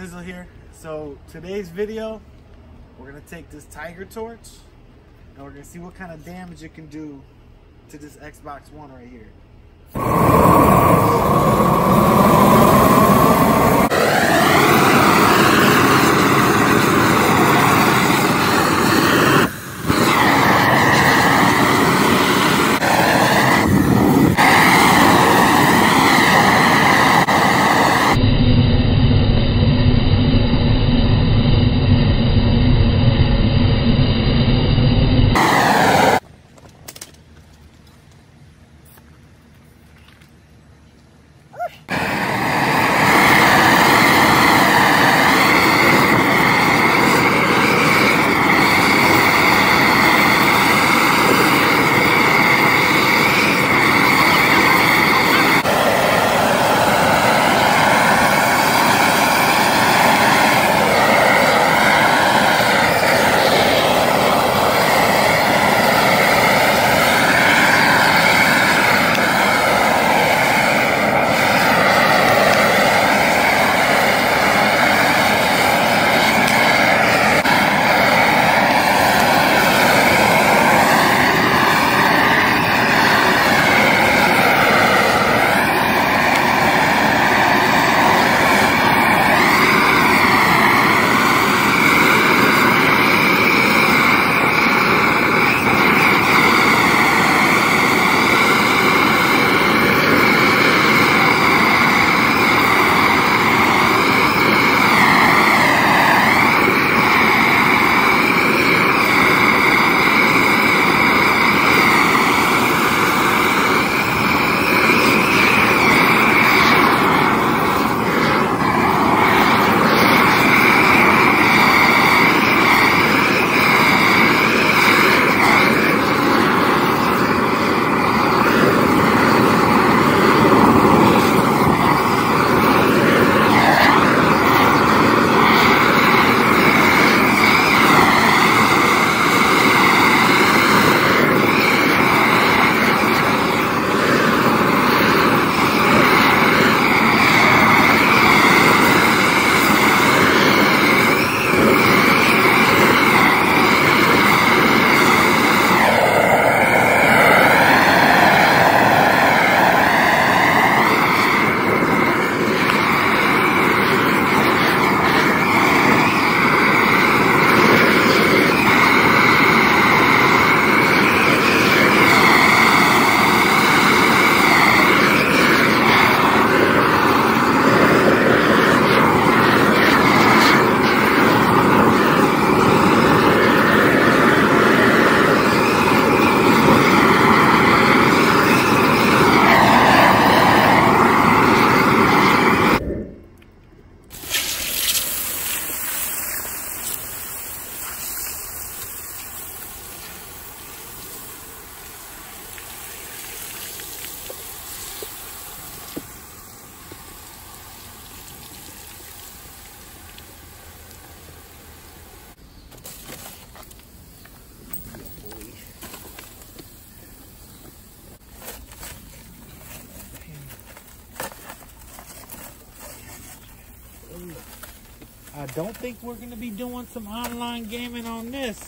Sizzle here. So today's video, we're gonna take this Tiger Torch and we're gonna see what kind of damage it can do to this Xbox One right here. I don't think we're gonna be doing some online gaming on this.